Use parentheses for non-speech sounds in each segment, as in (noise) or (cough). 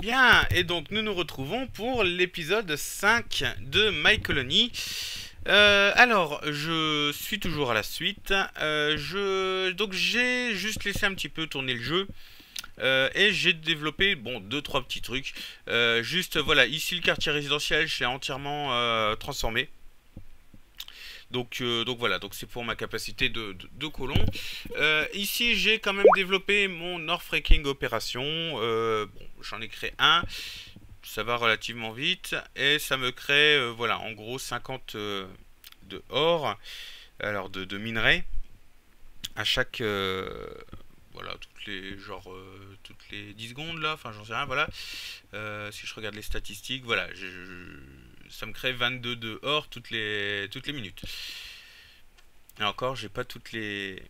Bien, et donc nous nous retrouvons pour l'épisode 5 de My Colony. Euh, alors, je suis toujours à la suite. Euh, je... Donc j'ai juste laissé un petit peu tourner le jeu. Euh, et j'ai développé, bon, deux, trois petits trucs. juste, voilà, ici le quartier résidentiel, je l'ai entièrement transformé. Donc, donc voilà, donc c'est pour ma capacité de, de, colon. ici, j'ai quand même développé mon Northraking opération. bon, j'en ai créé un. Ça va relativement vite. Et ça me crée, euh, voilà, en gros 50 euh, de or. Alors, de, de minerais. À chaque... Euh, voilà, toutes les, genre, toutes les 10 secondes, là. Enfin, j'en sais rien, voilà. si je regarde les statistiques, voilà. Ça me crée 22 de or toutes les, toutes les minutes. Et encore, j'ai pas toutes les...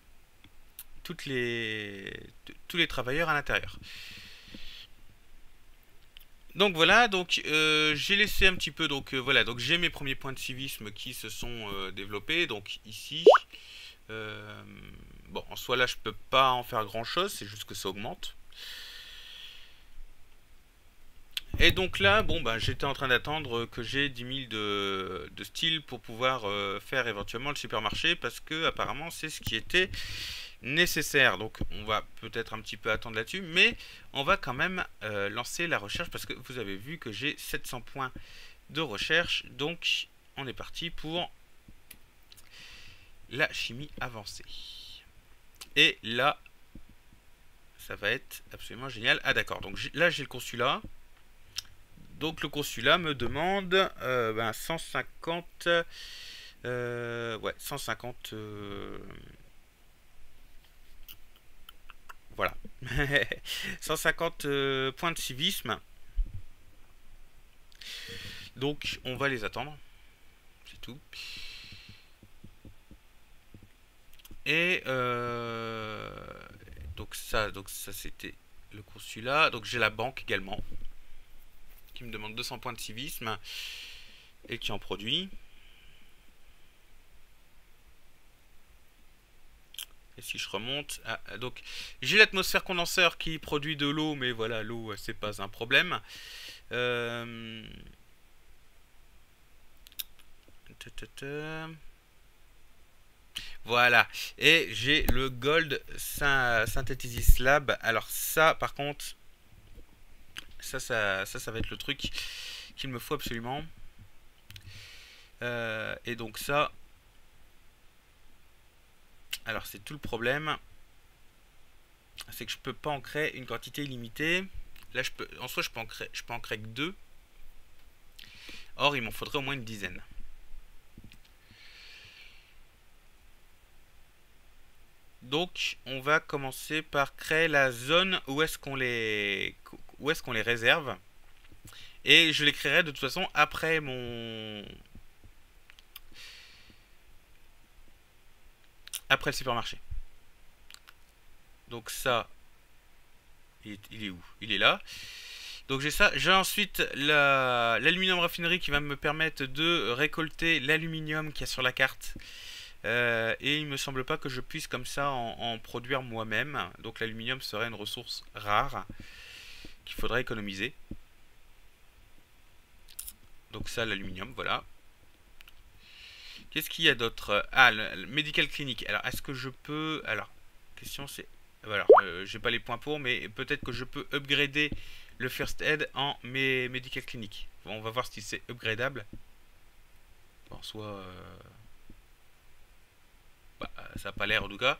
Toutes les... Tous les travailleurs à l'intérieur. Donc voilà, donc euh, j'ai laissé un petit peu, donc euh, voilà, donc j'ai mes premiers points de civisme qui se sont euh, développés, donc ici, bon, en soi là je peux pas en faire grand chose, c'est juste que ça augmente. Et donc là, bon bah j'étais en train d'attendre que j'ai 10 000 de, de style pour pouvoir faire éventuellement le supermarché, parce que apparemment c'est ce qui était nécessaire. Donc on va peut-être un petit peu attendre là-dessus, mais on va quand même euh, lancer la recherche parce que vous avez vu que j'ai 700 points de recherche. Donc on est parti pour la chimie avancée. Et là, ça va être absolument génial. Ah d'accord, donc là j'ai le consulat. Donc le consulat me demande euh, ben, 150... Euh, ouais, 150... Voilà. (laughs) 150 euh, points de civisme. Donc, on va les attendre. C'est tout. Et euh, donc ça, donc ça c'était le consulat. Donc j'ai la banque également qui me demande 200 points de civisme et qui en produit. si je remonte, donc j'ai l'atmosphère condenseur qui produit de l'eau, mais voilà, l'eau c'est pas un problème. Euh, voilà, et j'ai le Gold Synthesis Lab. Alors ça, par contre, ça, ça, ça, ça va être le truc qu'il me faut absolument. Euh, et donc ça, alors c'est tout le problème. C'est que je peux pas en créer une quantité illimitée. Là, je peux, en soi, je peux en créer, je peux en créer que deux. Or, il m'en faudrait au moins une dizaine. Donc, on va commencer par créer la zone où est-ce qu'on les, où est-ce qu'on les réserve. Et je les créerai de toute façon après mon, après le supermarché. Donc ça, il est, où? Il est là. Donc j'ai ça. J'ai ensuite l'aluminium raffinerie qui va me permettre de récolter l'aluminium qu'il y a sur la carte. Euh, et il me semble pas que je puisse comme ça en, produire moi-même. Donc l'aluminium serait une ressource rare qu'il faudrait économiser. Donc ça, l'aluminium, voilà. Qu'est-ce qu'il y a d'autre? Ah, le, Medical Clinic. Alors, est-ce que je peux... Alors, question c'est... Alors, euh, j'ai pas les points pour, mais peut-être que je peux upgrader le First Aid en mes Medical Clinic. On va voir si c'est upgradable. Bon, soit... Euh, bah, ça n'a pas l'air en tout cas.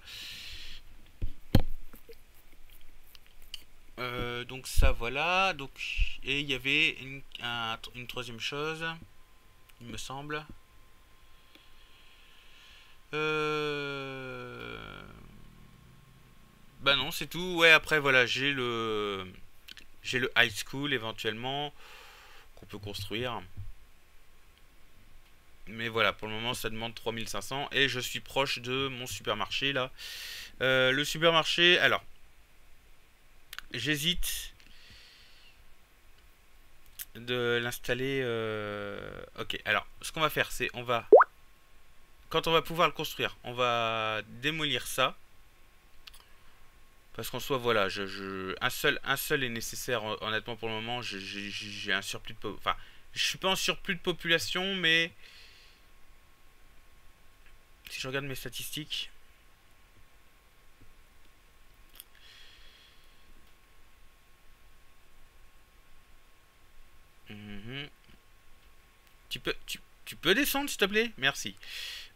Euh, donc ça voilà et il y avait une, une troisième chose il me semble euh... Bah non, c'est tout. Ouais, après, voilà, j'ai le... J'ai le high school, éventuellement, qu'on peut construire. Mais voilà, pour le moment, ça demande 3500. Et je suis proche de mon supermarché, là. Euh, le supermarché, alors... J'hésite de l'installer... Euh, ok, alors, ce qu'on va faire, c'est... On va quand on va pouvoir le construire, on va démolir ça. Parce qu'en soi, voilà, je, un, seul, un seul est nécessaire, honnêtement, pour le moment. J'ai un surplus de... Enfin, je suis pas en surplus de population, mais... Si je regarde mes statistiques... Mhm. Tu peux, descendre, s'il te plaît? Merci.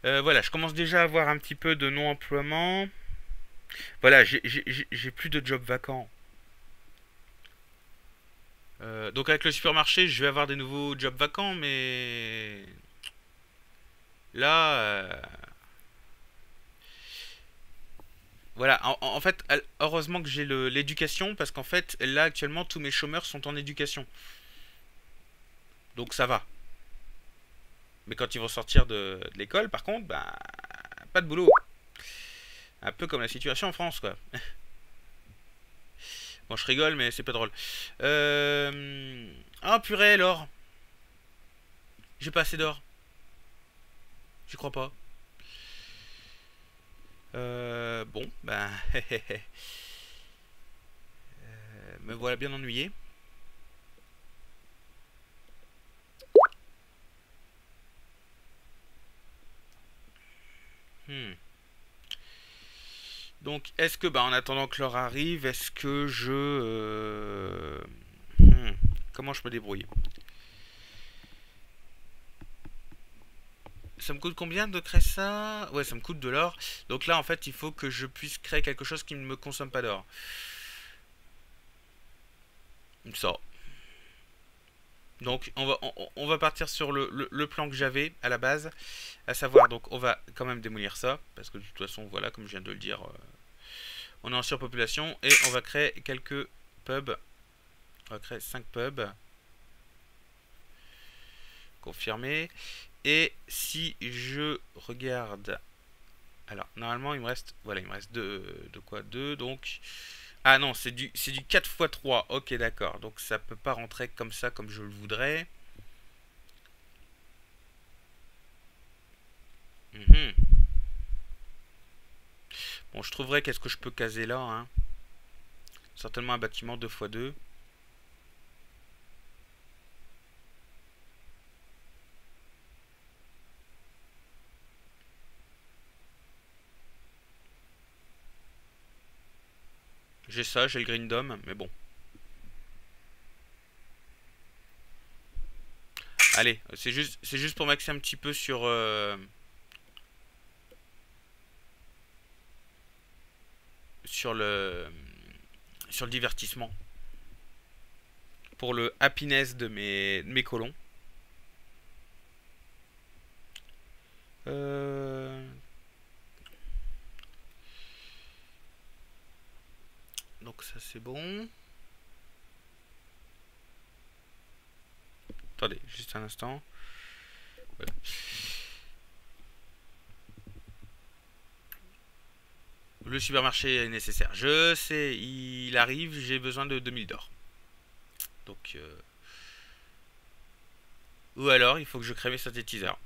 Euh, voilà, je commence déjà à avoir un petit peu de non-emploiement. Voilà, j'ai plus de jobs vacants. Euh, donc avec le supermarché, je vais avoir des nouveaux jobs vacants, mais... Là... Euh, voilà, en, fait, heureusement que j'ai l'éducation, parce qu'en fait, là, actuellement, tous mes chômeurs sont en éducation. Donc ça va. Mais quand ils vont sortir de, l'école, par contre, bah, pas de boulot. Un peu comme la situation en France, quoi. (laughs) bon, je rigole, mais c'est pas drôle. Euh... Ah, purée, alors. J'ai pas assez d'or. J'y crois pas. Euh, bon, ben... (laughs) me voilà bien ennuyé. Hmm. Donc, est-ce que, bah, en attendant que l'heure arrive, est-ce que je... Euh, hmm, comment je me débrouille? Ça me coûte combien de créer ça? Ouais, ça me coûte de l'or. Donc là, en fait, il faut que je puisse créer quelque chose qui ne me consomme pas d'or. Ça. Donc on va, partir sur le, plan que j'avais à la base, à savoir donc on va quand même démolir ça, parce que de toute façon voilà comme je viens de le dire, euh, on est en surpopulation et on va créer quelques pubs, on va créer 5 pubs, confirmé, et si je regarde, alors normalement il me reste, voilà il me reste deux, de quoi? 2 donc ah non, c'est du, du 4 x 3. Ok, d'accord. Donc ça peut pas rentrer comme ça, comme je le voudrais. Mhm. Bon, je trouverai qu'est-ce que je peux caser là. Hein. Certainement un bâtiment 2 J'ai ça, j'ai le Green Dome, mais bon. Allez, c'est juste, juste pour m'axer un petit peu sur... Euh, sur le... Sur le divertissement. Pour le happiness de mes, de mes colons. Euh... Donc ça c'est bon. Attendez, juste un instant. Le supermarché est nécessaire. Je sais, il arrive, j'ai besoin de 2000 d'or. Donc... Euh, ou alors, il faut que je crée mes synthétiseurs.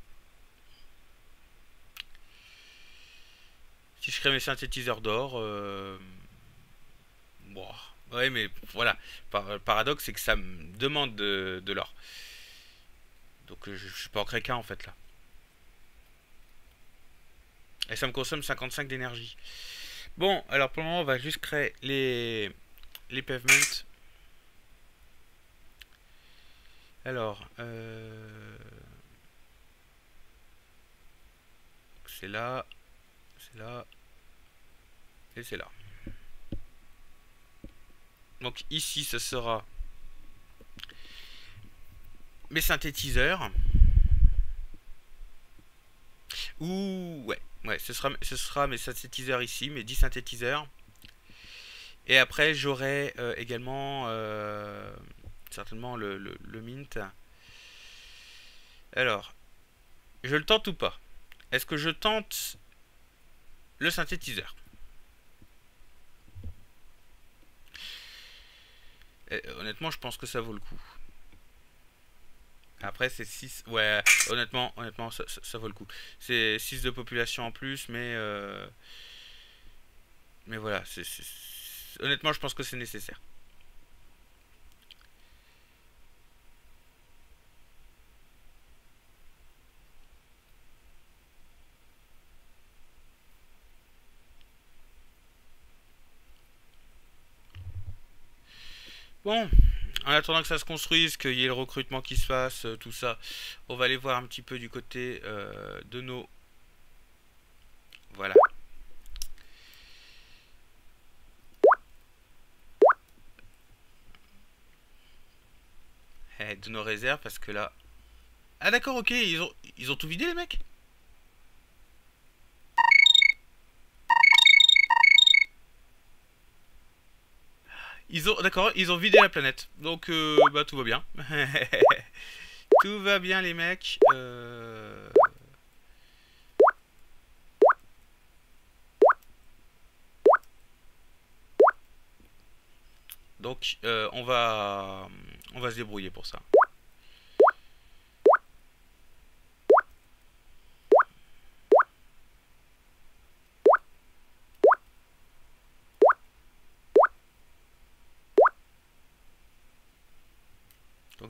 Si je crée mes synthétiseurs d'or... Euh, Bon, ouais, mais voilà. Par, paradoxe, c'est que ça me demande de, l'or. Donc euh, je, je suis pas en créquin en fait là. Et ça me consomme 55 d'énergie. Bon, alors pour le moment, on va juste créer les, les pavements. Alors, euh, c'est là, c'est là, et c'est là. Donc ici, ce sera mes synthétiseurs. Ouh, ouais, ouais, ce sera, ce sera mes synthétiseurs ici, mes 10 synthétiseurs. Et après, j'aurai euh, également euh, certainement le, le, mint. Alors, je le tente ou pas? Est-ce que je tente le synthétiseur? Honnêtement, je pense que ça vaut le coup. Après, c'est 6. Ouais, honnêtement, honnêtement ça, vaut le coup. C'est 6 de population en plus, mais. Euh, mais voilà, Honnêtement, je pense que c'est nécessaire. Bon, en attendant que ça se construise, qu'il y ait le recrutement qui se fasse, euh, tout ça, on va aller voir un petit peu du côté euh, de nos... Voilà. Eh, de nos réserves, parce que là... Ah d'accord, ok, ils ont, ils ont tout vidé les mecs? Ils ont, d'accord, ils ont vidé la planète. Donc, euh, bah, tout va bien. (laughs) tout va bien, les mecs. Euh... Donc, euh, on va, on va se débrouiller pour ça.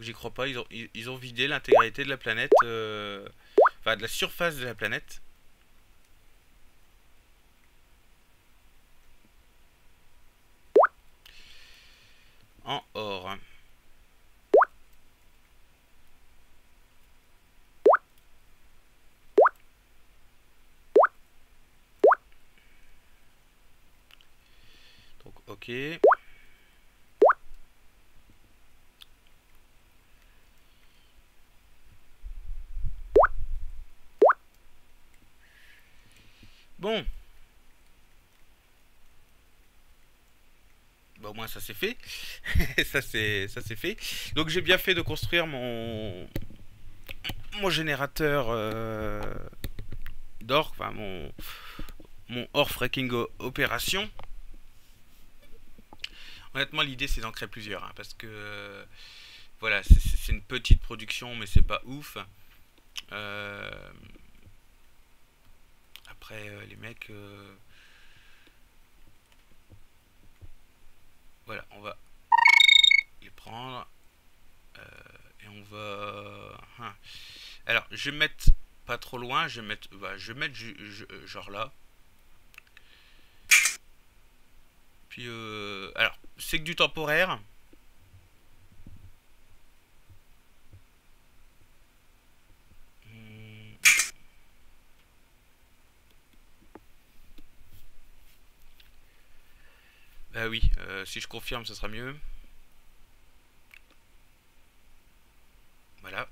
J'y crois pas, ils ont, ils, ont vidé l'intégralité de la planète, euh, enfin de la surface de la planète. En or. Donc ok. Bon. Bah, au ça c'est fait. (laughs) ça c'est ça c'est fait. Donc j'ai bien fait de construire mon mon générateur euh, d'or, enfin mon mon or fracking opération. Honnêtement l'idée c'est d'en créer plusieurs hein, parce que voilà c'est une petite production mais c'est pas ouf. Euh, après, euh, les mecs... voilà, on va les prendre. Euh, et on va... Hein. Alors, je vais mettre pas trop loin. Je vais mettre, bah, je vais mettre genre là. Puis, alors, c'est que du temporaire. Ah oui, euh, si je confirme, ce sera mieux. Voilà.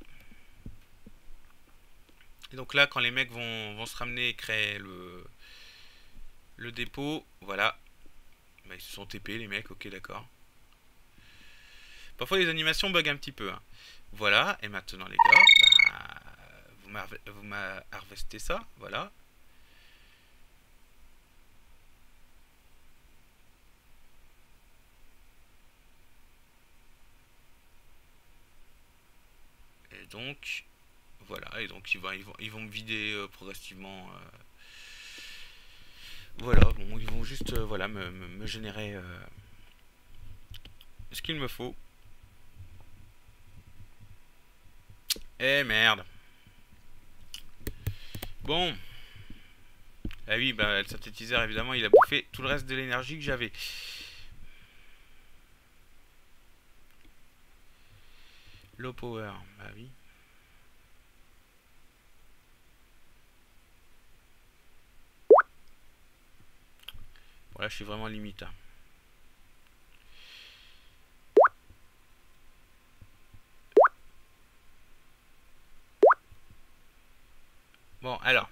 Et donc là, quand les mecs vont, se ramener et créer le, le dépôt, voilà. Bah, ils se sont TP, les mecs, ok, d'accord. Parfois, les animations bug un petit peu. Hein. Voilà, et maintenant, les gars, bah, vous m'avez harvesté ça, voilà. Donc, voilà, et donc ils vont, ils vont, me vider euh, progressivement. Euh, voilà, bon, ils vont juste euh, voilà, me, générer ce qu'il me faut. Eh merde. Bon. Ah oui, bah le synthétiseur évidemment il a bouffé tout le reste de l'énergie que j'avais. Low power, bah oui. Voilà, je suis vraiment limite. Hein. Bon, alors,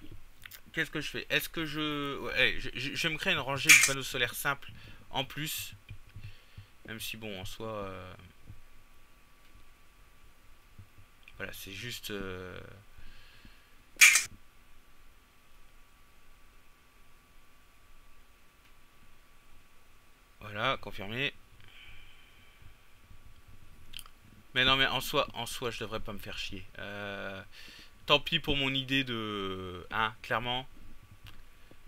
qu'est-ce que je fais? Est-ce que je... Ouais, je, me créer une rangée de panneaux solaires simples en plus. Même si, bon, en soi... Euh, voilà, c'est juste... Euh, Voilà, confirmé. Mais non, mais en soi, en soi, je devrais pas me faire chier. Euh, tant pis pour mon idée de... Hein, clairement.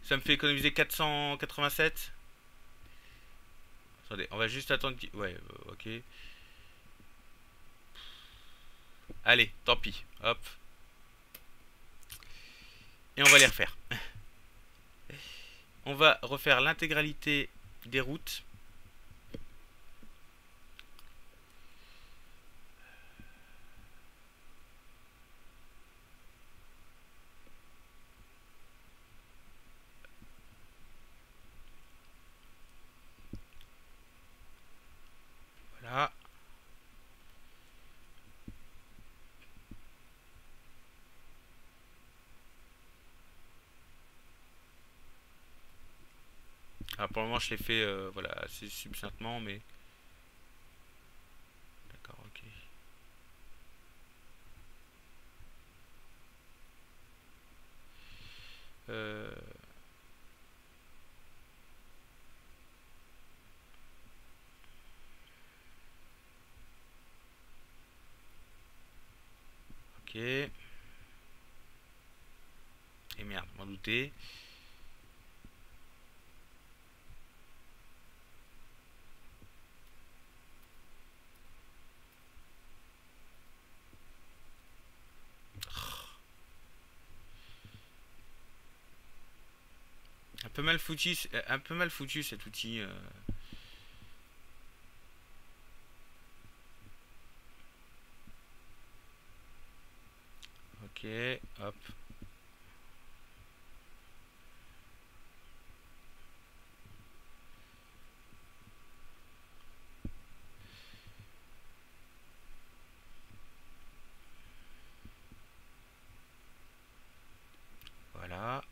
Ça me fait économiser 487. Attendez, on va juste attendre. Ouais, euh, ok. Allez, tant pis. Hop. Et on va les refaire. on va refaire l'intégralité des routes. Voilà. Alors pour le moment je l'ai fait euh, voilà, assez succinctement mais... D'accord, ok. Euh... Ok. Et merde, m'en douter. Mal foutu, un peu mal foutu cet outil. Euh. Ok, hop. Voilà.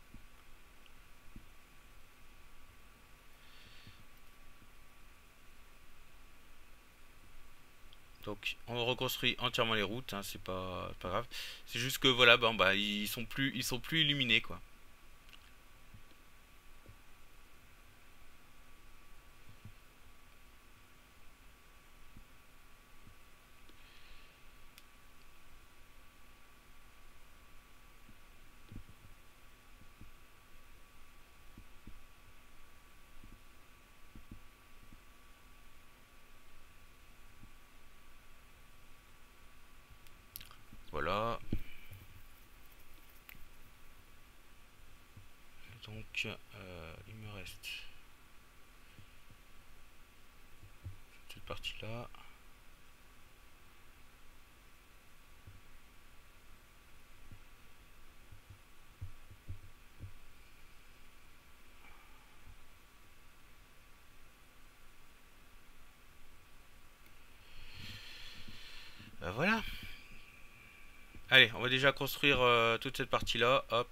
On reconstruit entièrement les routes, hein, c'est pas, grave. C'est juste que voilà, bon, bah ils sont plus ils sont plus illuminés quoi. Voilà. Donc, euh, il me reste cette partie-là. Ben voilà. Allez, on déjà construire euh, toute cette partie-là. Hop.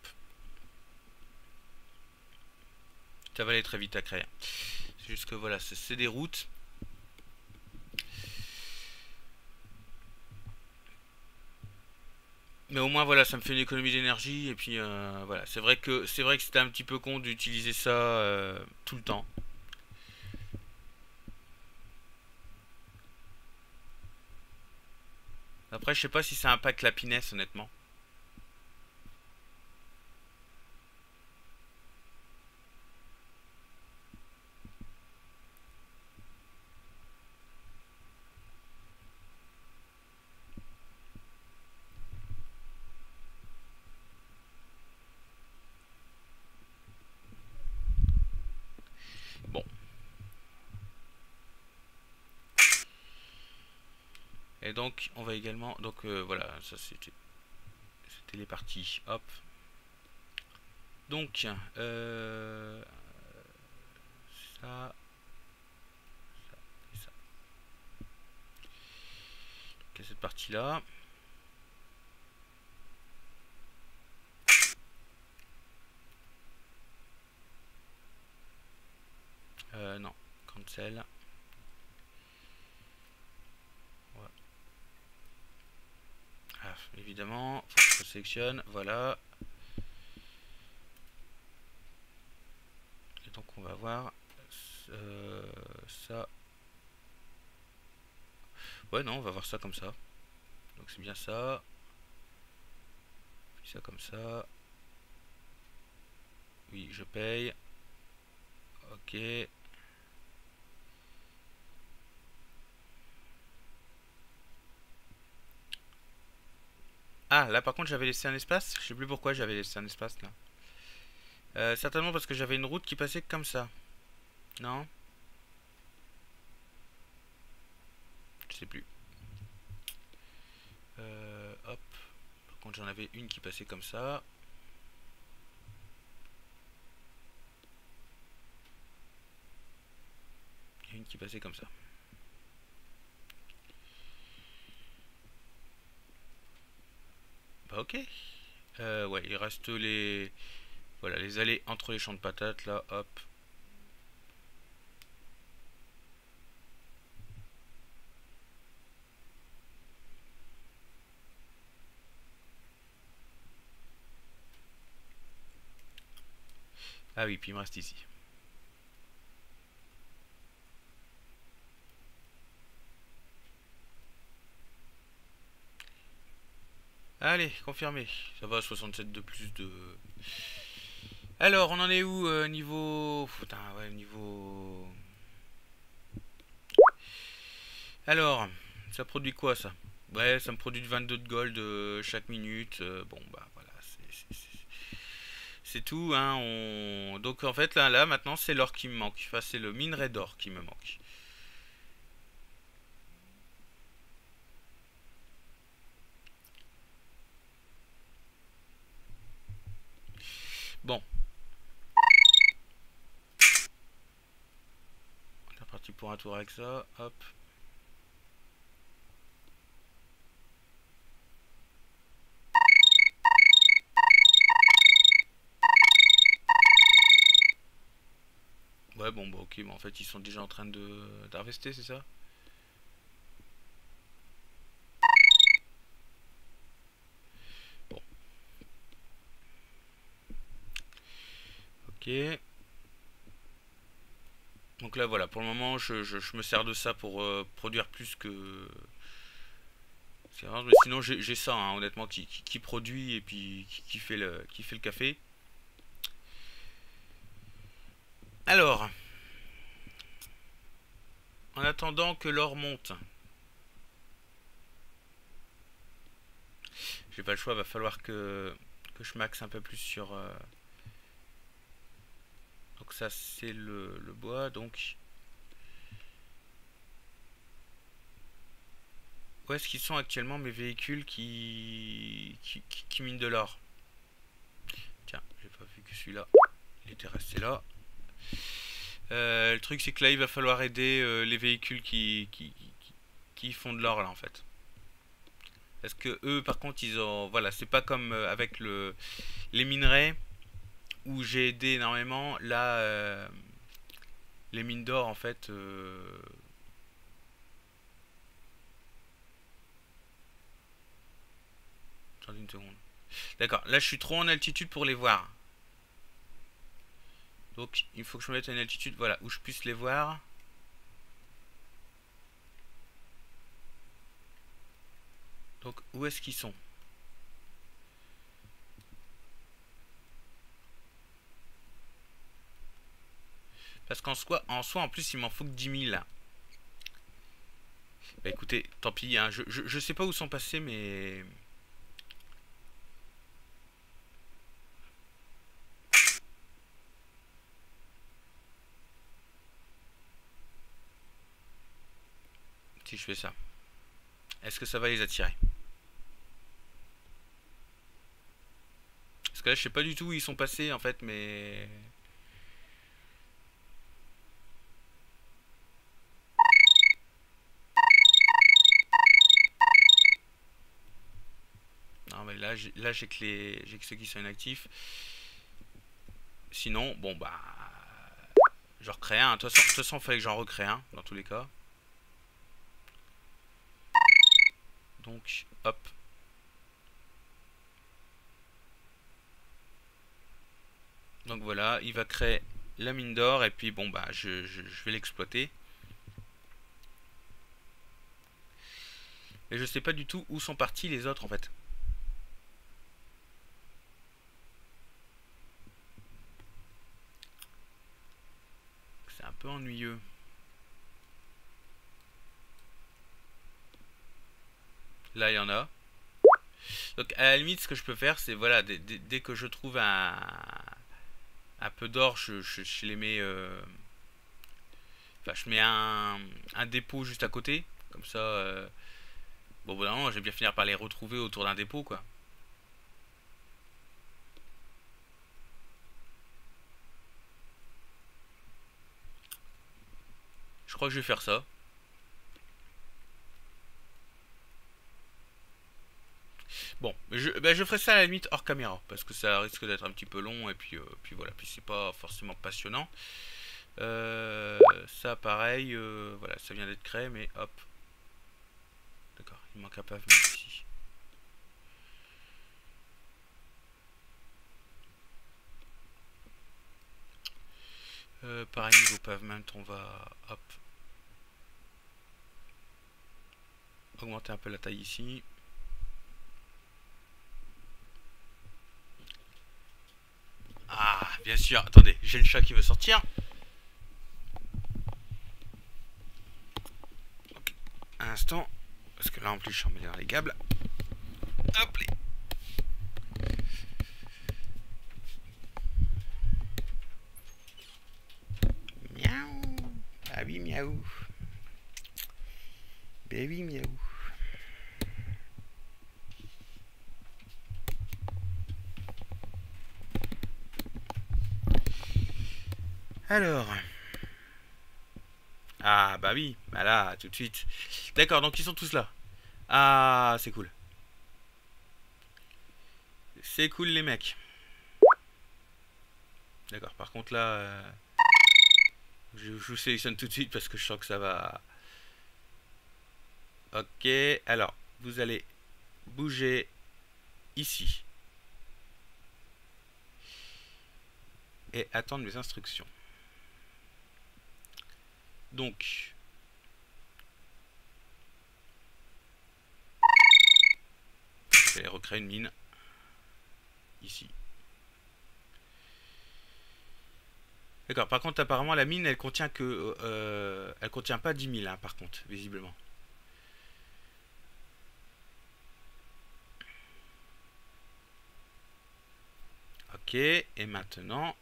Ça va aller très vite à créer. C'est juste que voilà, c'est des routes. Mais au moins voilà, ça me fait une économie d'énergie et puis euh, voilà, c'est vrai que c'est vrai que c'était un petit peu con d'utiliser ça euh, tout le temps. Après, je sais pas si ça impacte la pinesse, honnêtement. Bon. Et on va également... Donc, euh, voilà, ça c'était... C'était les parties. Hop. Donc, euh, ça... Ça et ça. Cette partie-là. Euh, non. Cancel. Ouais. Ah, évidemment, faut je sélectionne. Voilà. Et donc on va voir euh, ça. Ouais, non, on va voir ça comme ça. Donc c'est bien ça. Puis ça comme ça. Oui, je paye. Ok. Ah, là par contre j'avais laissé un espace. Je sais plus pourquoi j'avais laissé un espace là. Euh, certainement parce que j'avais une route qui passait comme ça. Non? Je sais plus. Euh, hop. Par contre j'en avais une qui passait comme ça. Une qui passait comme ça. Ok. Euh, ouais, il reste les... Voilà, les allées entre les champs de patates, là, hop. Ah oui, puis il me reste ici. Allez, confirmé. Ça va, 67 de plus de... Alors, on en est où euh, niveau... Putain, ouais, niveau... Alors, ça produit quoi, ça? Ouais, ça me produit 22 de gold euh, chaque minute. Euh, bon, bah, voilà, c'est tout, hein. On... Donc, en fait, là, là maintenant, c'est l'or qui me manque. Enfin, c'est le minerai d'or qui me manque. Bon. On est parti pour un tour avec ça. Hop. Ouais, bon, bah ok, mais en fait, ils sont déjà en train de d'harvester, c'est ça? Donc là voilà, pour le moment je, me sers de ça pour euh, produire plus que... Sinon j'ai ça hein, honnêtement qui, produit et puis qui, fait le, qui fait le café. Alors, en attendant que l'or monte, j'ai pas le choix, va falloir que, que je maxe un peu plus sur... Euh, donc ça c'est le, bois. Donc où est-ce qu'ils sont actuellement mes véhicules qui, qui, minent de l'or? Tiens, j'ai pas vu que celui-là. Il était resté là. Euh, le truc c'est que là il va falloir aider euh, les véhicules qui, font de l'or là en fait. Parce que eux par contre ils ont... Voilà, c'est pas comme euh, avec le, les minerais où j'ai aidé énormément. Là, euh, les mines d'or, en fait... Euh... une seconde. D'accord, là je suis trop en altitude pour les voir. Donc il faut que je me mette en altitude, voilà, où je puisse les voir. Donc où est-ce qu'ils sont? Parce qu'en soi, en soi, en plus, il m'en faut que 10 000. Bah écoutez, tant pis. Hein. Je, je, sais pas où sont passés, mais... Si je fais ça. Est-ce que ça va les attirer? Parce que là, je sais pas du tout où ils sont passés, en fait, mais... là j'ai que les que ceux qui sont inactifs. Sinon, bon bah je recrée un. De toute façon, il fallait que j'en recrée un dans tous les cas. Donc, hop. Donc voilà, il va créer la mine d'or et puis bon bah je, je vais l'exploiter. Et je sais pas du tout où sont partis les autres en fait. Ennuyeux. Là, il y en a. Donc à la limite, ce que je peux faire, c'est voilà, dès, que je trouve un, un peu d'or, je, les mets... Euh, enfin, je mets un, un, dépôt juste à côté. Comme ça... Euh, bon, bon, je vais bien finir par les retrouver autour d'un dépôt, quoi. Je crois que je vais faire ça. Bon, je, ben, je ferai ça à la limite hors caméra, parce que ça risque d'être un petit peu long, et puis, euh, puis voilà, puis c'est pas forcément passionnant. Euh, ça pareil, euh, voilà, ça vient d'être créé, mais hop. D'accord, il manque un pavement ici. pareil, niveau pavement, on va, hop, augmenter un peu la taille ici. Ah, bien sûr. Attendez, j'ai le chat qui veut sortir. Ok. Un instant. Parce que là, en plus, je suis en les câbles. Hop les. Miaou. Ah oui, miaou. Baby miaou. Alors. Ah bah oui, bah là, tout de suite. D'accord, donc ils sont tous là. Ah, c'est cool. C'est cool les mecs. D'accord, par contre là... Euh, je, vous sélectionne tout de suite parce que je sens que ça va... Ok, alors, vous allez bouger ici. Et attendre mes instructions. Donc, je vais recréer une mine ici. D'accord, par contre apparemment la mine elle contient que euh, elle contient pas 10 000 hein, par contre, visiblement. Ok, et maintenant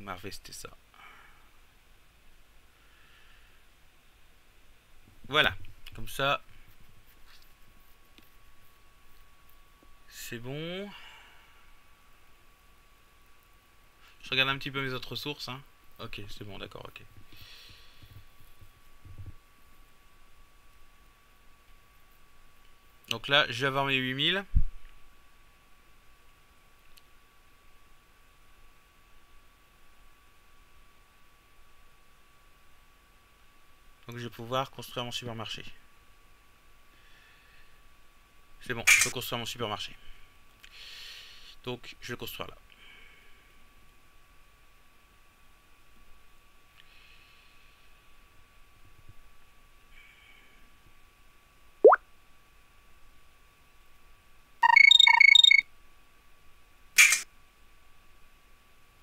Vous m'harvestez ça. Voilà. Comme ça. C'est bon. Je regarde un petit peu mes autres sources. Hein. Ok, c'est bon, d'accord, ok. Donc là, je vais avoir mes 8000. Donc je vais pouvoir construire mon supermarché. C'est bon, je peux construire mon supermarché. Donc je vais construire là.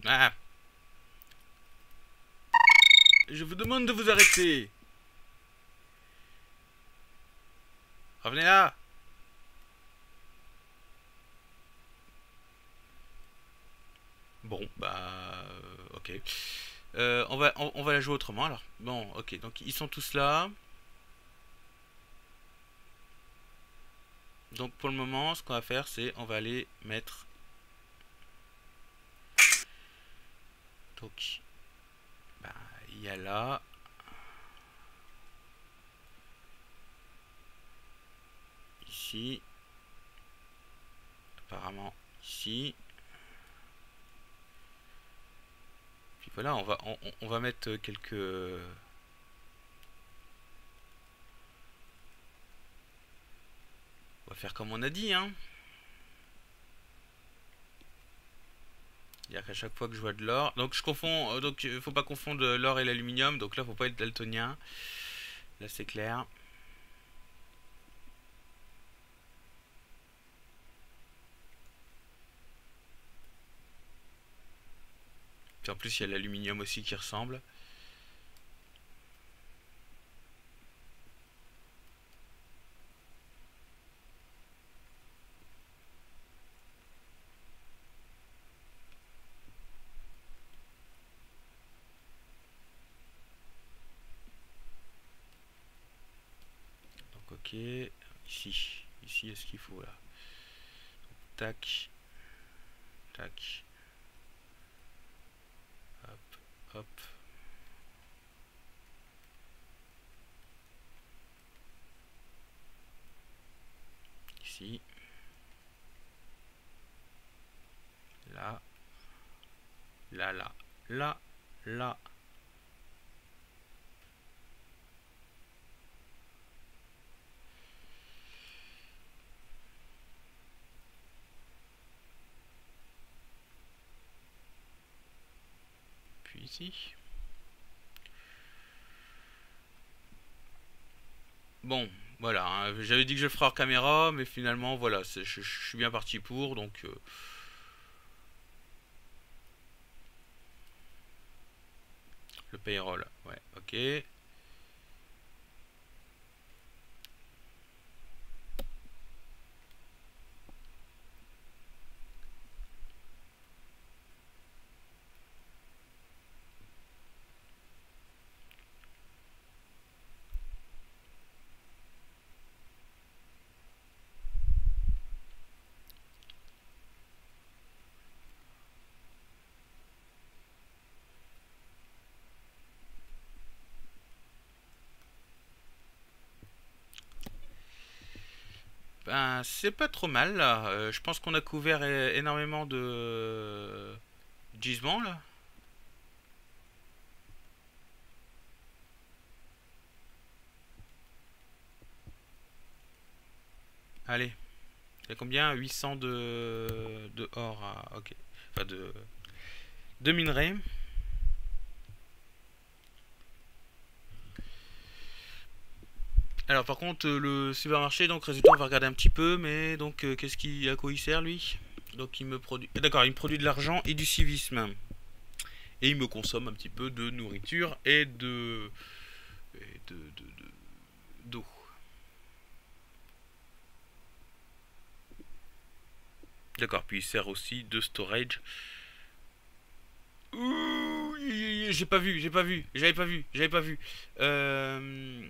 Ah. Je vous demande de vous arrêter. Revenez là Bon, bah... Euh, ok. Euh, on, va, on, va la jouer autrement, alors. Bon, ok. Donc, ils sont tous là. Donc, pour le moment, ce qu'on va faire, c'est... On va aller mettre... Donc... Bah, il y a là... ici. Apparemment ici. Puis voilà, on va, on, va mettre quelques... On va faire comme on a dit, hein. C'est-à-dire qu'à chaque fois que je vois de l'or... Donc je confonds... Euh, donc il faut pas confondre l'or et l'aluminium. Donc là, faut pas être daltonien. Là, c'est clair. En plus, il y a l'aluminium aussi qui ressemble. Donc ok, ici, ici est-ce qu'il faut là. Tac, tac. Ici. Là. Là, là, là, là. Puis Bon, voilà, hein, j'avais dit que je le ferais hors caméra, mais finalement, voilà, je, je, suis bien parti pour, donc... Euh, Le payroll, ouais, ok. Ben, c'est pas trop mal là. Euh, je pense qu'on a couvert énormément de gisements là. Allez. Il y a combien? 800 de, de or. Ok. Enfin de, de minerais. Alors par contre euh, le supermarché donc résultat on va regarder un petit peu mais donc euh, qu'est-ce qui à quoi il sert lui? Donc il me produit ah, d'accord il me produit de l'argent et du civisme et il me consomme un petit peu de nourriture et de d'eau. D'accord puis il sert aussi de storage. J'ai pas vu j'ai pas vu j'avais pas vu j'avais pas vu. Euh...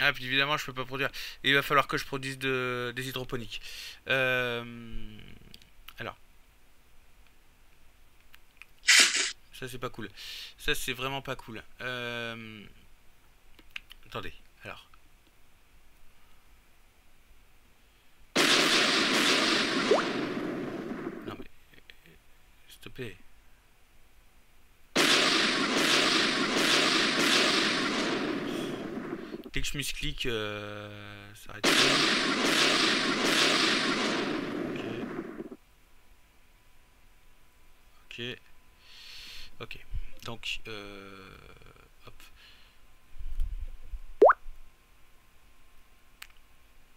Ah, puis évidemment, je peux pas produire. il va falloir que je produise de, des hydroponiques. Euh, alors. Ça, c'est pas cool. Ça, c'est vraiment pas cool. Euh, attendez. Alors. Non, mais... S'il te plaît. Que je clique, euh, ça arrête. Ok. Ok. Ok. Donc, euh, hop.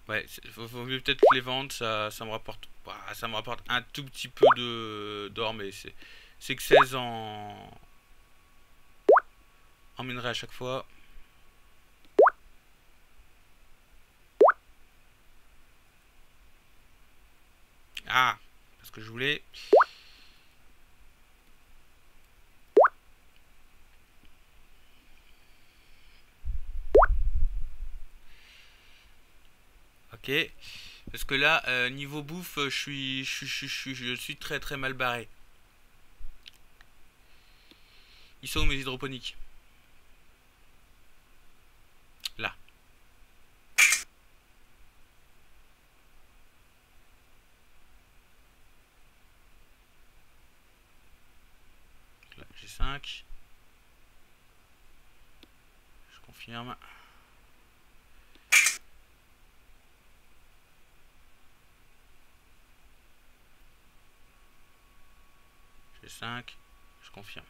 Ouais, vaut mieux peut-être les vendre, ça, ça me rapporte bah, ça me rapporte un tout petit peu de d'or, mais c'est que 16 en en à chaque fois. Ah, parce que je voulais... Ok. Parce que là, euh, niveau bouffe, je suis, je, je, je suis très très mal barré. Ils sont mes hydroponiques? Je confirme. J'ai 5. Je confirme.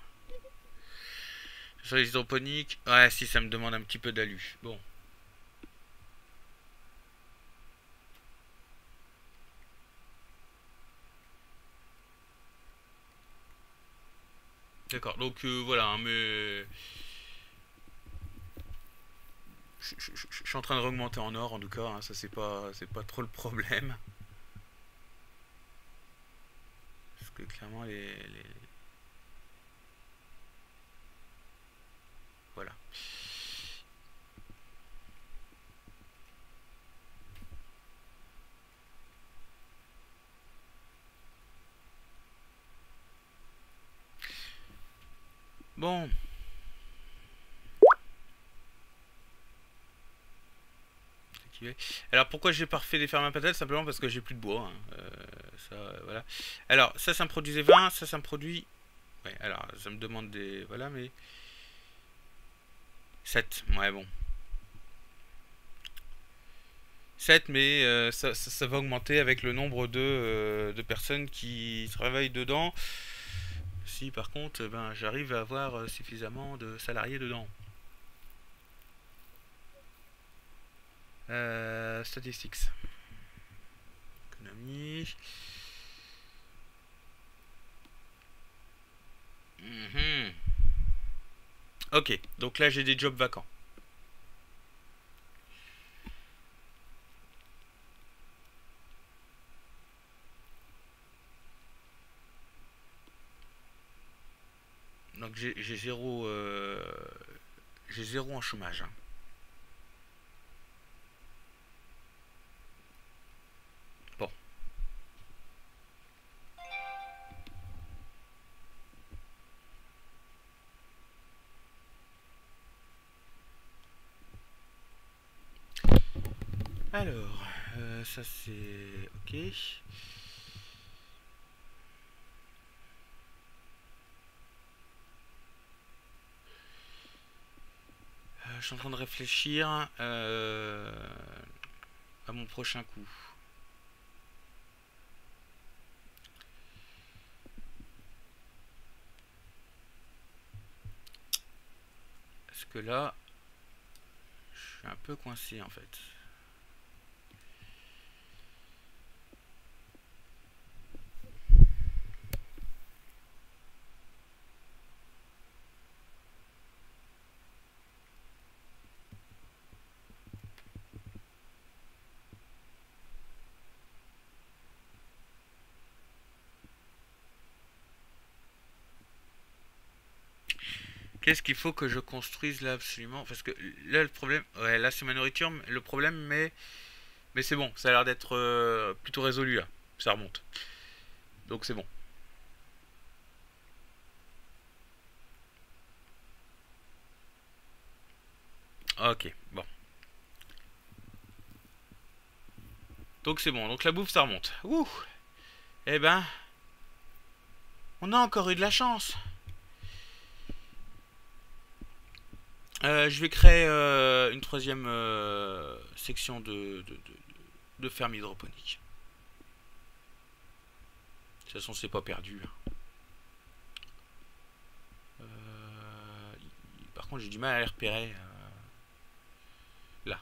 Sur les hydroponiques. Ouais, si ça me demande un petit peu d'alu. Bon. D'accord, donc euh, voilà, hein, mais... Je, suis en train de augmenter en or en tout cas, hein, ça c'est pas c'est pas trop le problème. Parce que clairement les, Alors pourquoi j'ai pas refait des fermes à patates Simplement parce que j'ai plus de bois. Hein. Euh, ça, voilà. Alors ça, ça me produisait 20, ça, ça me produit... Ouais, alors ça me demande des... Voilà, mais... 7, ouais bon. 7, mais euh, ça, ça, va augmenter avec le nombre de, euh, de personnes qui travaillent dedans. Si par contre, ben, j'arrive à avoir suffisamment de salariés dedans. Euh, statistics. Économie. Mhm. Ok, donc là j'ai des jobs vacants. Donc j'ai zéro, euh, j'ai zéro en chômage. Hein. Alors, euh, ça c'est ok. Euh, je suis en train de réfléchir euh, à mon prochain coup. Parce que là, je suis un peu coincé en fait? Qu'est-ce qu'il faut que je construise là absolument? Parce que là le problème, ouais là c'est ma nourriture, le problème mais mais c'est bon, ça a l'air d'être euh, plutôt résolu là, ça remonte. Donc c'est bon. Ok, bon. Donc c'est bon, donc la bouffe ça remonte. Ouh Eh ben, on a encore eu de la chance. Euh, je vais créer euh, une troisième euh, section de, de, ferme hydroponique. De toute façon, c'est pas perdu. Hein. par contre, j'ai du mal à les repérer. là.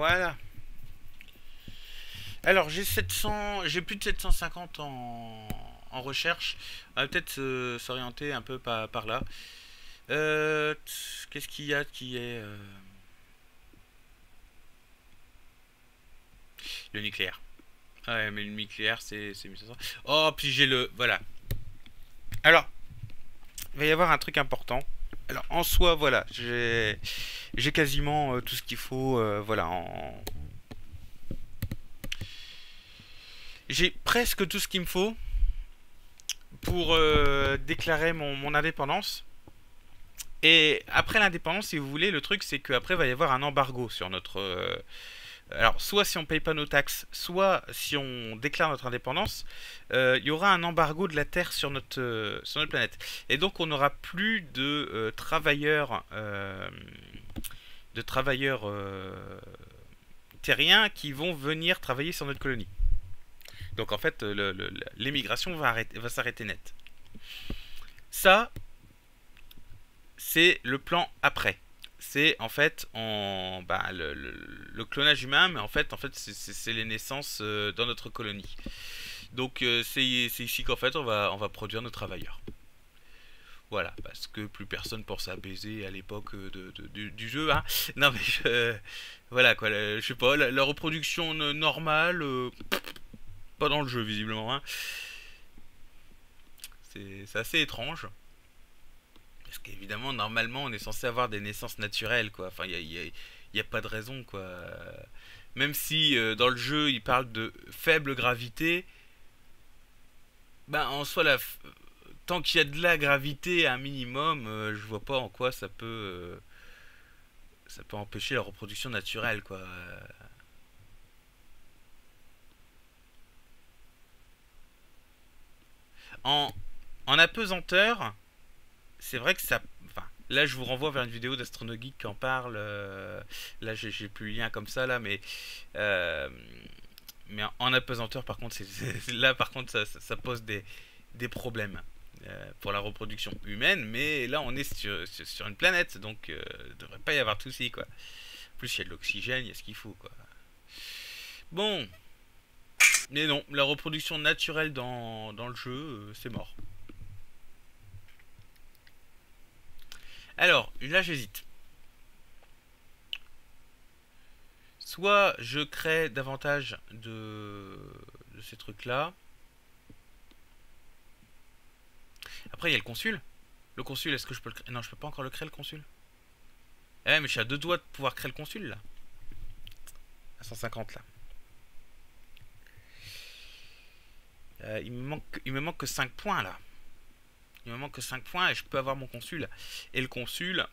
Voilà. Alors j'ai 700, j'ai plus de 750 en, en recherche. On va peut-être s'orienter un peu par, par là. Euh, qu'est-ce qu'il y a qui est euh, le nucléaire. Ouais, mais le nucléaire c'est 1500. Oh, puis j'ai le voilà. Alors, il va y avoir un truc important. Alors en soi, voilà, j'ai quasiment euh, tout ce qu'il faut, euh, voilà. J'ai presque tout ce qu'il me faut pour euh, déclarer mon, mon, indépendance. Et après l'indépendance, si vous voulez, le truc c'est qu'après va y avoir un embargo sur notre alors, soit si on paye pas nos taxes, soit si on déclare notre indépendance, euh, il y aura un embargo de la Terre sur notre, euh, sur notre planète. Et donc, on n'aura plus de euh, travailleurs, de travailleurs terriens qui vont venir travailler sur notre colonie. Donc, en fait, l'émigration va, va s'arrêter net. Ça, c'est le plan après c'est en fait bah, le, clonage humain, mais en fait, en fait c'est les naissances euh, dans notre colonie. Donc euh, c'est ici qu'en fait on va, produire nos travailleurs. Voilà, parce que plus personne pense à baiser à l'époque de, du, jeu. Hein. Non mais voilà quoi, je sais pas, la, reproduction normale, pas dans le jeu visiblement. Hein. C'est assez étrange. Parce qu'évidemment, normalement, on est censé avoir des naissances naturelles, quoi. Enfin, il n'y a, a, pas de raison, quoi. Même si euh, dans le jeu, il parle de faible gravité, ben, en soi, la, tant qu'il y a de la gravité un minimum, euh, je vois pas en quoi ça peut, euh, ça peut empêcher la reproduction naturelle, quoi. En, en apesanteur, c'est vrai que ça. Enfin, là, je vous renvoie vers une vidéo d'Astronogeek qui en parle. Euh, là, j'ai plus le lien comme ça, là, mais. Euh, mais en apesanteur, par contre, là, par contre, ça, pose des, des problèmes euh, pour la reproduction humaine. Mais là, on est sur, sur une planète, donc il ne devrait pas y avoir de soucis, quoi. En plus, il y a de l'oxygène, il y a ce qu'il faut, quoi. Bon. Mais non, la reproduction naturelle dans, dans le jeu, c'est mort. Alors, là j'hésite. Soit je crée davantage de, ces trucs-là. Après, il y a le consul. Le consul, est-ce que je peux le créer Non, je peux pas encore le créer, le consul. Eh, mais je suis à deux doigts de pouvoir créer le consul, là. À 150, là. Il, me manque, il me manque que 5 points, là. Me manque que 5 points et je peux avoir mon consul. Et le consul,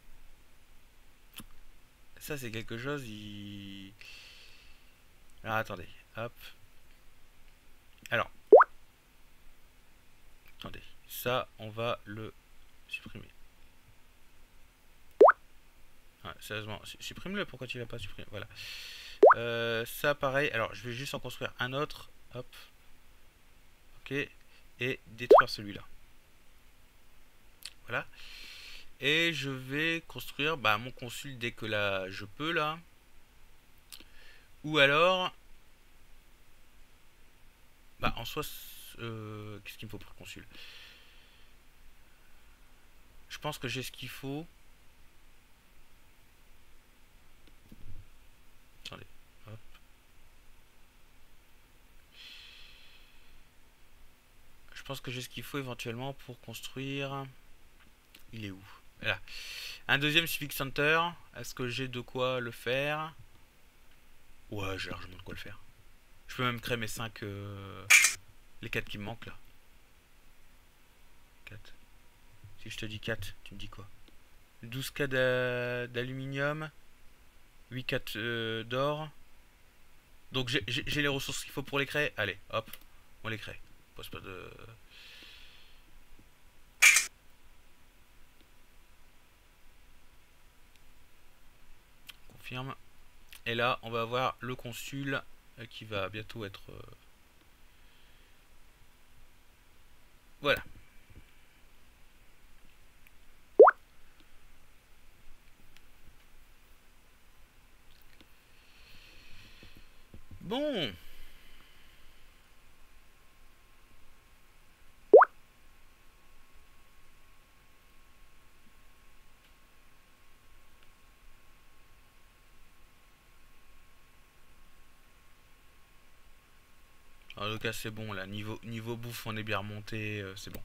ça c'est quelque chose, il... Attendez, hop. Alors, attendez, ça on va le supprimer. sérieusement, supprime-le, pourquoi tu l'as pas supprimé Voilà. Euh, ça pareil, alors je vais juste en construire un autre. Hop. Ok. Et détruire celui-là. Voilà. Et je vais construire bah, mon consul dès que là je peux là. Ou alors, bah en soi, euh, qu'est-ce qu'il me faut pour le consul? Je pense que j'ai ce qu'il faut. Attendez. Je pense que j'ai ce qu'il faut éventuellement pour construire. Il est où? Voilà. Un deuxième Civic Center. Est-ce que j'ai de quoi le faire? Ouais, j'ai largement de quoi le faire. Je peux même créer mes 5... Euh, les 4 qui me manquent, là. 4. Si je te dis 4, tu me dis quoi? 12K d'aluminium. 8K euh, d'or. Donc j'ai les ressources qu'il faut pour les créer. Allez, hop, on les crée. Pose pas de... Et là, on va avoir le consul euh, qui va bientôt être... Euh, voilà. Bon. En tout cas, c'est bon, là. Niveau, niveau bouffe, on est bien remonté. Euh, c'est bon.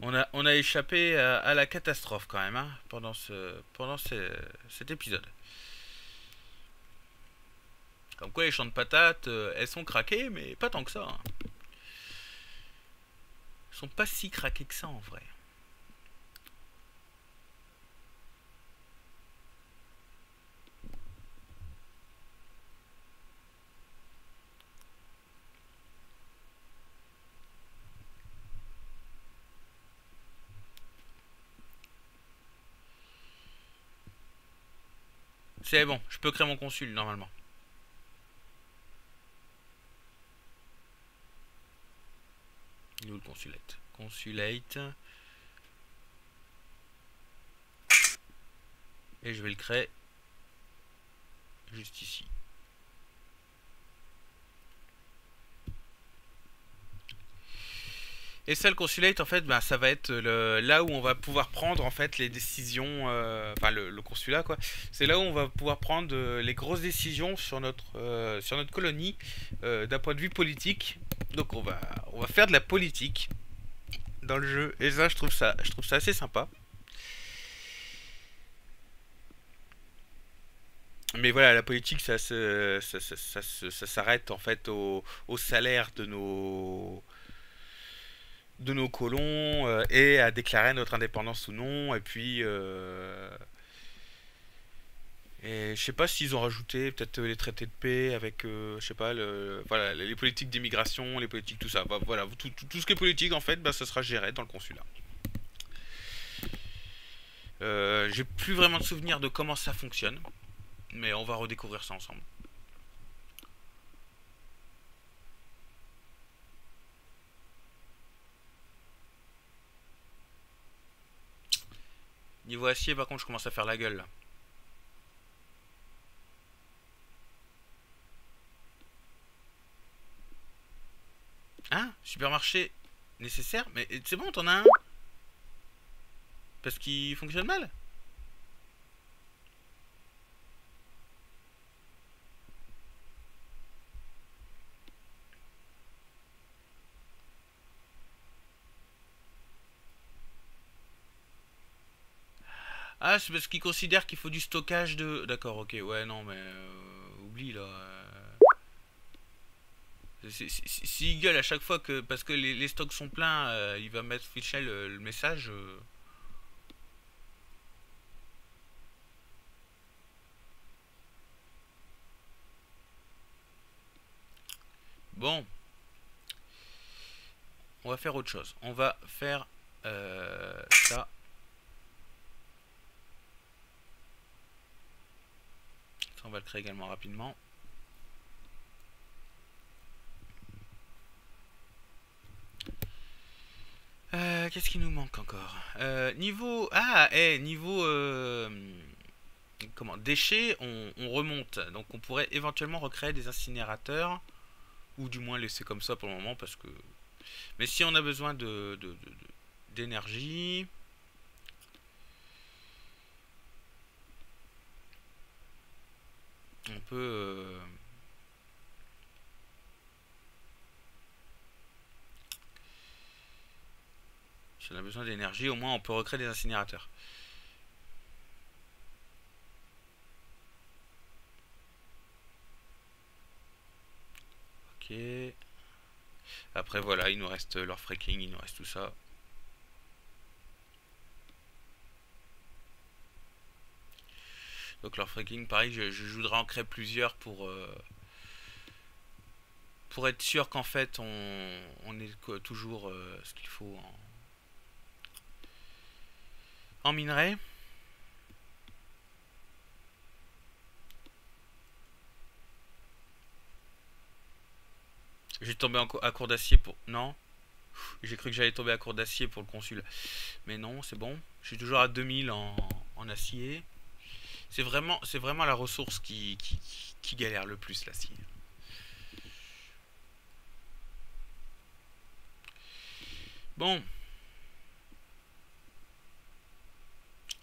On a, on a échappé à, la catastrophe, quand même, hein, pendant, ce, pendant cet épisode. Comme quoi, les champs de patates, euh, elles sont craquées, mais pas tant que ça. Hein. Elles sont pas si craquées que ça, en vrai. C'est bon, je peux créer mon consul normalement. Il est où le consulate? Consulate. Et je vais le créer juste ici. Et ça, le consulate, en fait, ben, ça va être là où on va pouvoir prendre en fait les décisions, euh, enfin le, consulat quoi. C'est là où on va pouvoir prendre euh, les grosses décisions sur notre euh, sur notre colonie d'un point de vue politique. Donc on va on va faire de la politique dans le jeu. Et ça, je trouve ça je trouve ça assez sympa. Mais voilà, la politique, ça, ça, ça s'arrête en fait au, au salaire de nos de nos colons euh, et à déclarer notre indépendance ou non. Et puis, euh, et je sais pas s'ils ont rajouté peut-être les traités de paix avec, euh, je sais pas, les politiques d'immigration, les politiques, tout ça. Bah, voilà, tout, ce qui est politique en fait, bah, ça sera géré dans le consulat. J'ai plus vraiment de souvenir de comment ça fonctionne, mais on va redécouvrir ça ensemble. Niveau acier, par contre, je commence à faire la gueule, là. Ah, supermarché nécessaire Mais c'est bon, t'en as un? Parce qu'il fonctionne mal? Ah, c'est parce qu'ils considèrent qu'il faut du stockage de... D'accord, ok, ouais, non, mais... Euh, oublie, là. S'il si, gueule à chaque fois que... Parce que les, stocks sont pleins, euh, il va mettre fichier le, message... Euh. Bon. On va faire autre chose. On va faire ça. On va le créer également rapidement. Euh, qu'est-ce qui nous manque encore? Euh, Niveau... Ah, eh, niveau... Euh, comment Déchets, on, remonte. Donc on pourrait éventuellement recréer des incinérateurs. Ou du moins laisser comme ça pour le moment parce que... Mais si on a besoin de d'énergie... on peut... Euh, si on a besoin d'énergie, au moins on peut recréer des incinérateurs. Ok. Après voilà, il nous reste leur freaking, il nous reste tout ça. Donc leur freaking, pareil, je, voudrais en créer plusieurs pour, euh, pour être sûr qu'en fait on, on est toujours euh, ce qu'il faut en, en minerai. J'ai tombé à court d'acier pour... Non? J'ai cru que j'allais tomber à court d'acier pour le consul. Mais non, c'est bon. Je suis toujours à 2000 en, en acier. C'est vraiment, c'est vraiment la ressource qui, galère le plus l'acier. Bon.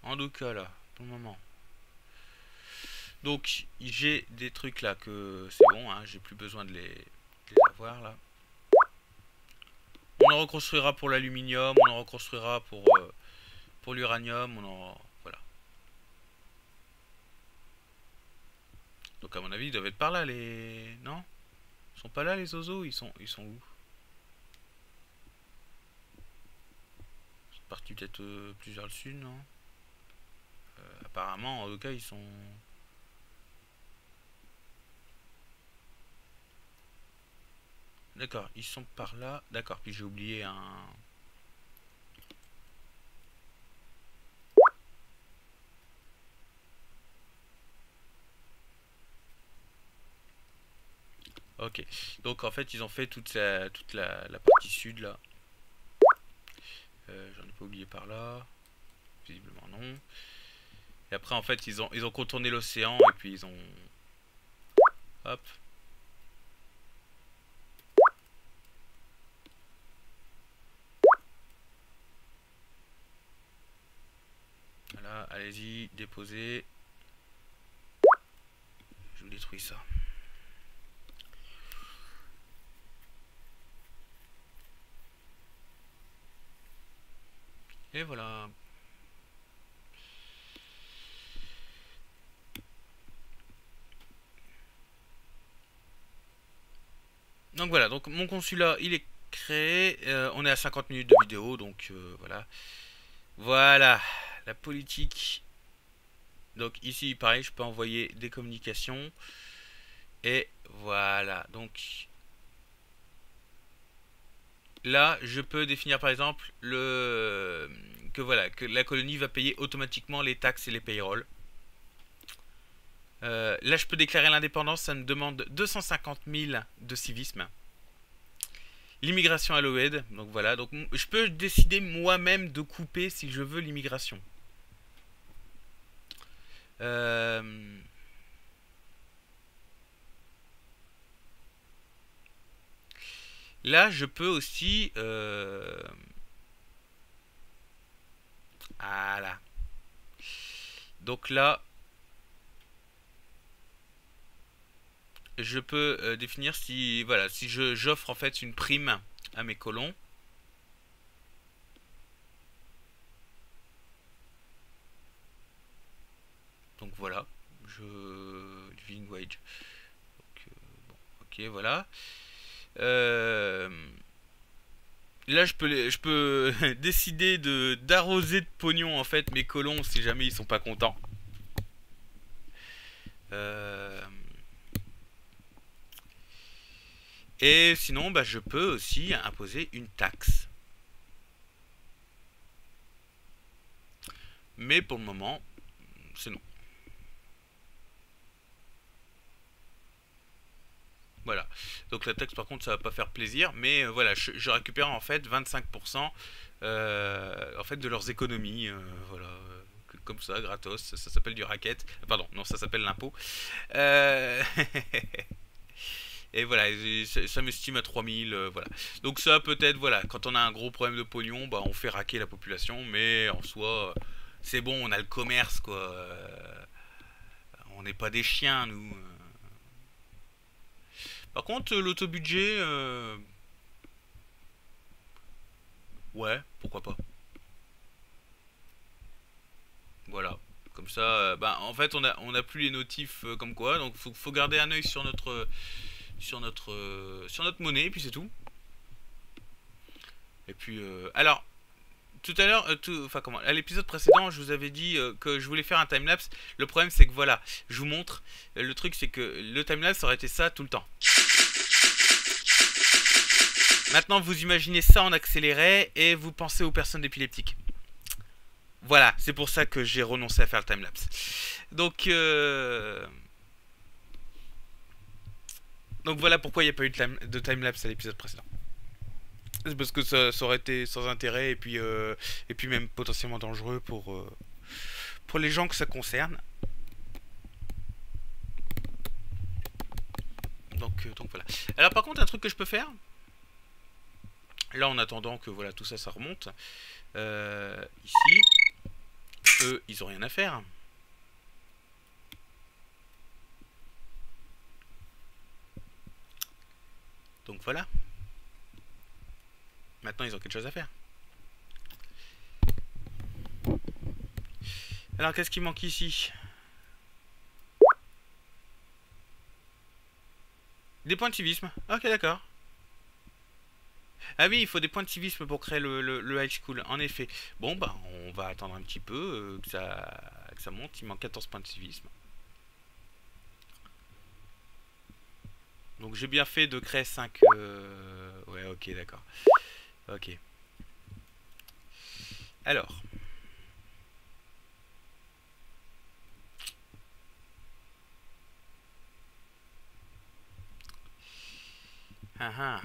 En tout cas là, pour le moment. Donc j'ai des trucs là que c'est bon, hein, j'ai plus besoin de les, avoir là. On en reconstruira pour l'aluminium, on en reconstruira pour, euh, pour l'uranium, on en Donc à mon avis, ils doivent être par là, les... Non? Ils sont pas là, les oiseaux? Ils sont, ils sont où? Ils sont partis peut-être euh, plus vers le sud, non? Euh, Apparemment, en tout cas, ils sont... D'accord, ils sont par là. D'accord, puis j'ai oublié un... Ok. Donc en fait, ils ont fait toute, toute la, partie sud là. Euh, j'en ai pas oublié par là. Visiblement non. Et après, en fait, ils ont, ils ont contourné l'océan et puis ils ont. Hop. Voilà, allez-y, déposez. Je vous détruis ça. Et voilà. Donc voilà, donc mon consulat il est créé, euh, on est à 50 minutes de vidéo, donc euh, voilà. Voilà, la politique. Donc ici pareil, je peux envoyer des communications. Et voilà, donc là je peux définir par exemple le que voilà que la colonie va payer automatiquement les taxes et les payrolls. Euh, là, je peux déclarer l'indépendance, ça me demande 250 000 de civisme. L'immigration à l'OED, donc voilà. Je peux décider moi-même de couper si je veux l'immigration. Euh, là, je peux aussi... Euh, voilà. Donc là, je peux euh, définir si voilà si je j'offre en fait une prime à mes colons. Donc voilà, je living wage. Donc, euh, bon, ok, voilà. Euh, là, je peux, je peux (laughs) décider de d'arroser de pognon en fait mes colons si jamais ils sont pas contents. Euh, Et sinon, bah, je peux aussi imposer une taxe. Mais pour le moment, c'est non. Voilà. Donc la taxe par contre ça va pas faire plaisir. Mais euh, voilà, je, récupère en fait 25% euh, en fait de leurs économies. Euh, voilà. Comme ça, gratos. Ça, ça s'appelle du racket. Pardon, non, ça s'appelle l'impôt. (laughs) Et voilà, ça m'estime à 3000, euh, voilà. Donc ça peut-être, voilà, quand on a un gros problème de pognon, bah on fait raquer la population, mais en soi, c'est bon, on a le commerce, quoi. On n'est pas des chiens, nous. Par contre, l'auto-budget... Euh, ouais, pourquoi pas. Voilà. Comme ça, bah, en fait, on a, on a plus les notifs comme quoi, donc faut, faut garder un œil sur notre sur notre, euh, sur notre monnaie, et puis c'est tout. Et puis, euh, alors, tout à l'heure, euh, enfin comment, à l'épisode précédent, je vous avais dit que je voulais faire un timelapse. Le problème, c'est que voilà, je vous montre. Le truc, c'est que le timelapse aurait été ça tout le temps. Maintenant, vous imaginez ça en accéléré et vous pensez aux personnes épileptiques. Voilà, c'est pour ça que j'ai renoncé à faire le timelapse. Donc, euh, donc voilà pourquoi il n'y a pas eu de timelapse à l'épisode précédent. C'est parce que ça, aurait été sans intérêt et puis, euh, et puis même potentiellement dangereux pour, euh, pour les gens que ça concerne. Donc, euh, donc voilà. Alors par contre, un truc que je peux faire, là en attendant que voilà tout ça, ça remonte, ici, eux, ils ont rien à faire. Donc voilà. Maintenant, ils ont quelque chose à faire. Alors, qu'est-ce qui manque ici? Des points de civisme. Ok, d'accord. Ah oui, il faut des points de civisme pour créer le, high school. En effet. Bon, bah, on va attendre un petit peu euh, que, ça, que ça monte. Il manque 14 points de civisme. Donc j'ai bien fait de créer 5... Euh... Ouais, ok, d'accord. Ok. Alors. Ah ah.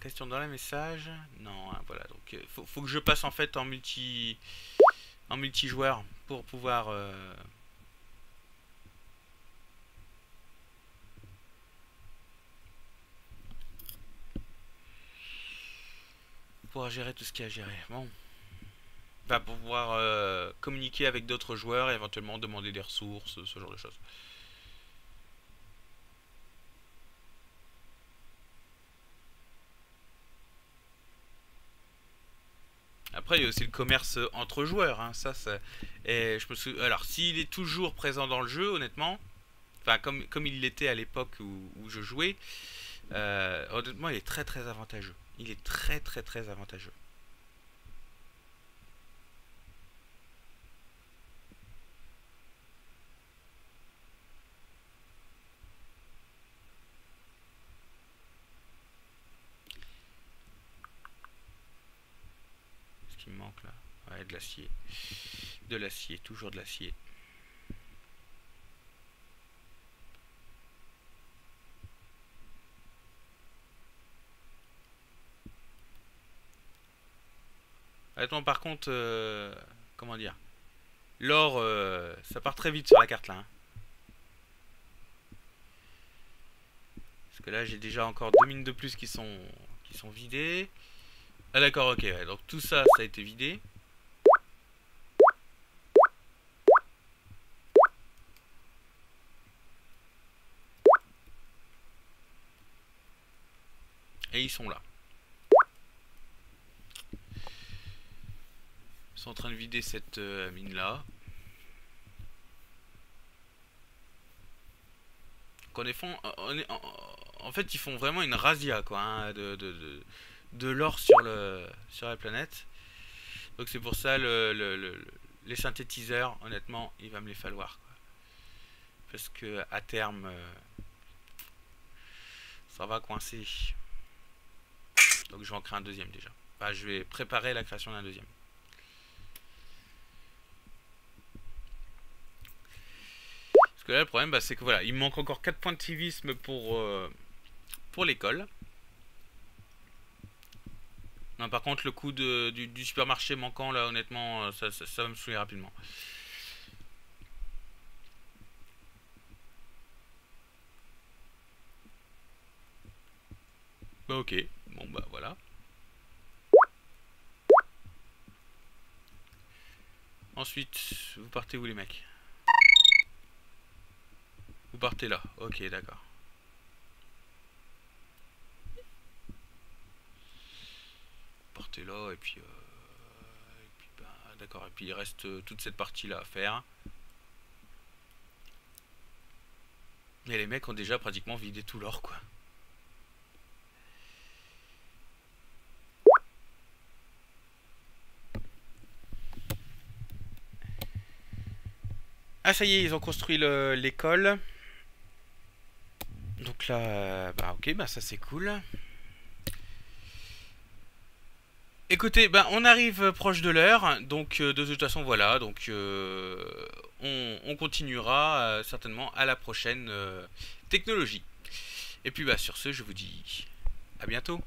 Question dans les messages Non, hein, voilà. Donc euh, faut, que je passe en fait en multi en multijoueur pour pouvoir euh, pouvoir gérer tout ce qu'il y a à gérer. Bon. Va pouvoir euh, communiquer avec d'autres joueurs et éventuellement demander des ressources, ce genre de choses. Après, il y a aussi le commerce entre joueurs. Hein. Ça, et je me Alors, s'il est toujours présent dans le jeu, honnêtement, enfin comme, comme il l'était à l'époque où, je jouais, euh, honnêtement, il est très très avantageux. Il est très très très avantageux. Ce manque là Ouais, de l'acier. De l'acier, toujours de l'acier. Attends, par contre, euh, comment dire? L'or, euh, ça part très vite sur la carte là. Hein. Parce que là, j'ai déjà encore deux mines de plus qui sont, qui sont vidées. Ah d'accord, ok. donc tout ça, ça a été vidé. Et ils sont là. sont en train de vider cette euh, mine là. Quand font, en, fait, ils font vraiment une razzia quoi, hein, de, de, l'or sur, la planète. Donc c'est pour ça le, les synthétiseurs, honnêtement, il va me les falloir. Parce que à terme, euh, ça va coincer. Donc je vais en créer un deuxième déjà. je vais préparer la création d'un deuxième. Parce que là, le problème, bah, c'est que voilà, il me manque encore 4 points de civisme pour, euh, pour l'école. Non, par contre, le coup de, du, supermarché manquant, là, honnêtement, euh, ça, va me saouler rapidement. Bah ok, bon bah voilà. Ensuite, vous partez où les mecs? Vous partez là. Ok, d'accord. Et puis... Euh, bah, d'accord. Et puis il reste euh, toute cette partie là à faire. Et les mecs ont déjà pratiquement vidé tout l'or quoi. Ah ça y est, ils ont construit l'école. Donc là, bah ok, bah ça c'est cool. Écoutez, bah on arrive proche de l'heure, donc euh, de toute façon voilà, donc euh, on, continuera euh, certainement à la prochaine technologie. Et puis bah sur ce, je vous dis à bientôt.